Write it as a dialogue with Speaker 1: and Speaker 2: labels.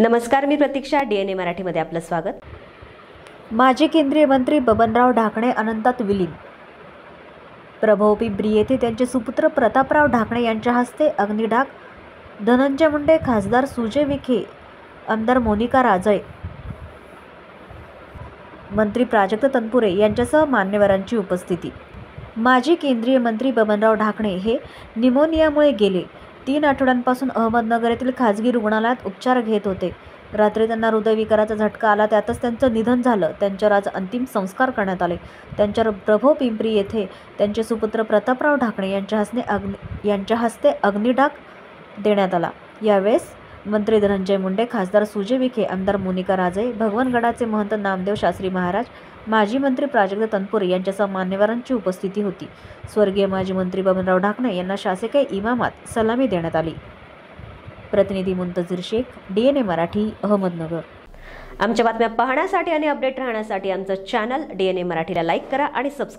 Speaker 1: नमस्कार मी प्रतीक्षा D N ए मराठीमध्ये आपलं स्वागत.
Speaker 2: माजी केंद्रीय मंत्री बबनराव ढाकणे अनंतात विलीन. प्रभव पिंपरी येथे त्यांचे सुपुत्र प्रतापराव ढाकणे यांच्या हस्ते अग्निडाक धनंजय मुंडे खासदार सुजय विखे आमदार मोनिका राजळे. मंत्री प्राजक्त तनपुरे यांच्यासह मान्यवरांची उपस्थिती. माजी केंद्रीय मंत्री बबनराव ढाकणे हे निमोनियामुळे गेले. तीन आठवड्यांपासून अहमदनगर येथील खाजगी रुग्णालयात उपचार घेत होते. रात्री त्यांना हृदयविकाराचा झटका आला त्यातच त्यांचं निधन झालं. त्यांच्यावर आज अंतिम संस्कार करण्यात आले. त्यांच्यावर प्रभो पिंपरी येथे त्यांचे सुपुत्र प्रतापराव ढाकणे यांच्या हस्ते अग्नि यांच्या हस्ते अग्निडाग देण्यात आला. यावेळेस मंत्री धनंजय मुंडे खासदार सुजय विखे आमदार मोनिका राजे भगवानगडाचे महंत नामदेव शास्त्री महाराज माजी मंत्री प्राजक्त तनपुरे यांच्यासह मान्यवरांची उपस्थिती होती. स्वर्गीय माजी मंत्री बबनराव ढाकणे यांना शासकीय इमामात सलामी देण्यात आली. प्रतिनिधी Muntazir Shaikh D N A Marathi Ahmednagar.
Speaker 1: आमच्या बातम्या पाहण्यासाठी आणि अपडेट राहण्यासाठी आमचं चॅनल डी एन ए मराठीला लाईक करा आणि सबस्क्राईब